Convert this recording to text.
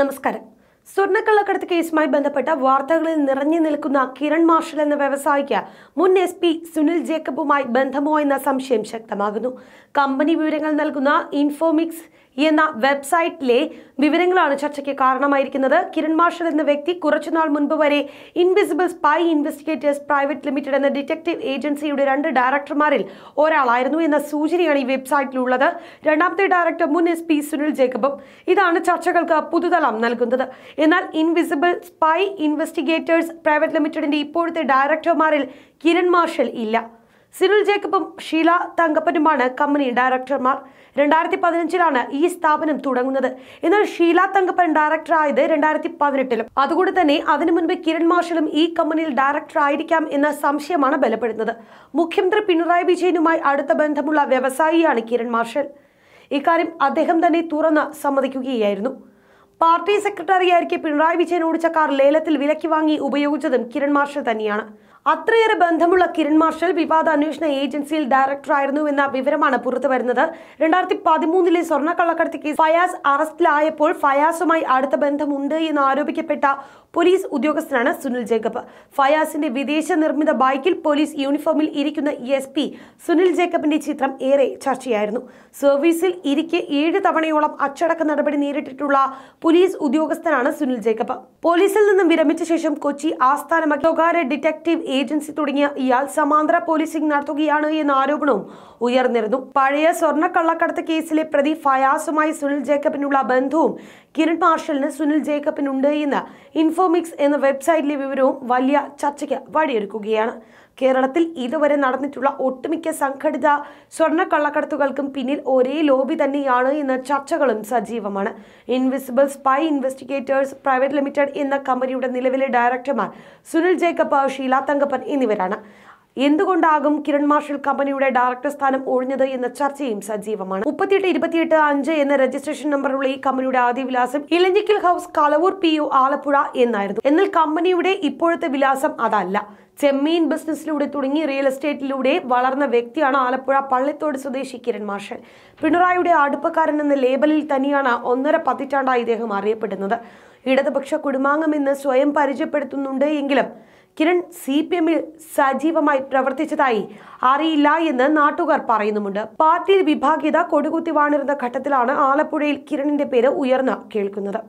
നമസ്കാരം. സ്വർണക്കള്ളക്കടത്ത് കേസുമായി ബന്ധപ്പെട്ട വാർത്തകളിൽ നിറഞ്ഞു നിൽക്കുന്ന കിരൺ മാർഷൽ എന്ന വ്യവസായിക്ക് മുൻ എസ് പി സുനിൽ ജേക്കബുമായി ബന്ധമോ എന്ന സംശയം ശക്തമാകുന്നു. കമ്പനി വിവരങ്ങൾ നൽകുന്ന ഇൻഫോമിക്സ് എന്ന വെബ്സൈറ്റിലെ വിവരങ്ങളാണ് ചർച്ചയ്ക്ക് കാരണമായിരിക്കുന്നത്. കിരൺ മാർഷൽ എന്ന വ്യക്തി കുറച്ചുനാൾ മുൻപ് വരെ invisible spy investigators private limited എന്ന ഡിറ്റക്റ്റീവ് ഏജൻസിയുടെ രണ്ട് ഡയറക്ടർമാരിൽ ഒരാളായിരുന്നു എന്ന സൂചനയാണ് ഈ വെബ്സൈറ്റിലുള്ളത്. രണ്ടാമത്തെ ഡയറക്ടർ മുൻ എസ് പി സുനിൽ ജേക്കബും ഇതാണ് ചർച്ചകൾക്ക് പുതുതലം നൽകുന്നത്. എന്നാൽ ഇൻവിസിബിൾ സ്പൈ ഇൻവെസ്റ്റിഗേറ്റേഴ്സ് പ്രൈവറ്റ് ലിമിറ്റഡിന്റെ ഇപ്പോഴത്തെ ഡയറക്ടർമാരിൽ കിരൺ മാർഷൽ ഇല്ല. സിനിൽ ജേക്കബും ഷീല തങ്കപ്പനുമാണ് കമ്പനി ഡയറക്ടർമാർ. രണ്ടായിരത്തി പതിനഞ്ചിലാണ് ഈ സ്ഥാപനം തുടങ്ങുന്നത്. എന്നാൽ ഷീല തങ്കപ്പൻ ഡയറക്ടർ ആയത് രണ്ടായിരത്തി പതിനെട്ടിലും അതുകൊണ്ട് തന്നെ അതിനു മുൻപ് കിരൺ മാർഷലും ഈ കമ്പനിയിൽ ഡയറക്ടർ ആയിരിക്കാം എന്ന സംശയമാണ് ബലപ്പെടുന്നത്. മുഖ്യമന്ത്രി പിണറായി വിജയനുമായി അടുത്ത ബന്ധമുള്ള വ്യവസായിയാണ് കിരൺ മാർഷൽ ഇക്കാര്യം അദ്ദേഹം തന്നെ തുറന്ന് സമ്മതിക്കുകയായിരുന്നു. പാർട്ടി സെക്രട്ടറിയായിരിക്കെ പിണറായി വിജയൻ ഓടിച്ച കാർ ലേലത്തിൽ വിലയ്ക്ക് വാങ്ങി ഉപയോഗിച്ചതും കിരൺ മാർഷൽ തന്നെയാണ്. അത്രയേറെ ബന്ധമുള്ള കിരൺ മാർഷൽ വിവാദ അന്വേഷണ ഏജൻസിയിൽ ഡയറക്ടറായിരുന്നു എന്ന വിവരമാണ് പുറത്തു വരുന്നത്. രണ്ടായിരത്തി പതിമൂന്നിലെ സ്വർണക്കള്ളക്കടത്ത് കേസ് ഫയാസ് അറസ്റ്റിലായപ്പോൾ ഫയാസുമായി അടുത്ത ബന്ധമുണ്ട് എന്ന് ആരോപിക്കപ്പെട്ട പോലീസ് ഉദ്യോഗസ്ഥനാണ് സുനിൽ ജേക്കബ്. ഫയാസിന്റെ വിദേശ നിർമ്മിത ബൈക്കിൽ പോലീസ് യൂണിഫോമിൽ ഇരിക്കുന്ന എസ് പി സുനിൽ ജേക്കബിന്റെ ചിത്രം ഏറെ ചർച്ചയായിരുന്നു. സർവീസിൽ ഇരിക്കെ ഏഴ് തവണയോളം അച്ചടക്ക നടപടി നേരിട്ടിട്ടുള്ള പോലീസ് ഉദ്യോഗസ്ഥനാണ് സുനിൽ ജേക്കബ്. പോലീസിൽ നിന്നും വിരമിച്ച ശേഷം കൊച്ചി ആസ്ഥാനമാക്കി സ്വകാര്യ ഡിറ്റക്റ്റീവ് ഏജൻസി തുടങ്ങിയ ഇയാൾ സമാന്തര പോലീസിംഗ് നടത്തുകയാണ് എന്ന ആരോപണവും ഉയർന്നിരുന്നു. പഴയ സ്വർണ കള്ളക്കടത്ത് കേസിലെ പ്രതി ഫയാസുമായി സുനിൽ ജേക്കബിനുള്ള ബന്ധവും കിരൺ മാർഷലിന് സുനിൽ ജേക്കബിനുണ്ട് എന്ന് ഇൻഫോമിക്സ് എന്ന വെബ്സൈറ്റിലെ വിവരവും വലിയ ചർച്ചയ്ക്ക് വഴിയൊരുക്കുകയാണ്. കേരളത്തിൽ ഇതുവരെ നടന്നിട്ടുള്ള ഒട്ടുമിക്ക സംഘടിത സ്വർണ കള്ളക്കടത്തുകൾക്കും പിന്നിൽ ഒരേ ലോബി തന്നെയാണ് എന്ന ചർച്ചകളും സജീവമാണ്. Invisible spy investigators private limited എന്ന കമ്പനിയുടെ നിലവിലെ ഡയറക്ടർമാർ സുനിൽ ജേക്കബ് ഷീല തങ്കപ്പൻ എന്നിവരാണ്. എന്തുകൊണ്ടാകും കിരൺ മാർഷൽ കമ്പനിയുടെ ഡയറക്ടർ സ്ഥാനം ഒഴിഞ്ഞത് എന്ന ചർച്ചയും സജീവമാണ്. മുപ്പത്തിയെട്ട് ഇരുപത്തിയെട്ട് അഞ്ച് എന്ന രജിസ്ട്രേഷൻ നമ്പറുള്ള ഈ കമ്പനിയുടെ ആദ്യ വിലാസം Elanjikkal house Kalavoor P U Alappuzha എന്നായിരുന്നു. എന്നാൽ കമ്പനിയുടെ ഇപ്പോഴത്തെ വിലാസം അതല്ല. ചെമ്മീൻ ബിസിനസ്സിലൂടെ തുടങ്ങി റിയൽ എസ്റ്റേറ്റിലൂടെ വളർന്ന വ്യക്തിയാണ് ആലപ്പുഴ പള്ളിത്തോട് സ്വദേശി കിരൺ മാർഷൽ. പിണറായിയുടെ അടുപ്പക്കാരൻ എന്ന ലേബലിൽ തന്നെയാണ് ഒന്നര പതിറ്റാണ്ടായി ഇദ്ദേഹം അറിയപ്പെടുന്നത്. ഇടതുപക്ഷ കുടുംബാംഗമെന്ന് സ്വയം പരിചയപ്പെടുത്തുന്നുണ്ട് എങ്കിലും കിരൺ സി പി എമ്മിൽ സജീവമായി പ്രവർത്തിച്ചതായി അറിയില്ല എന്ന് നാട്ടുകാർ പറയുന്നുമുണ്ട്. പാർട്ടിയിൽ വിഭാഗീയത കൊടുകുത്തി വാണിരുന്ന ഘട്ടത്തിലാണ് ആലപ്പുഴയിൽ കിരണിന്റെ പേര് ഉയർന്ന കേൾക്കുന്നത്.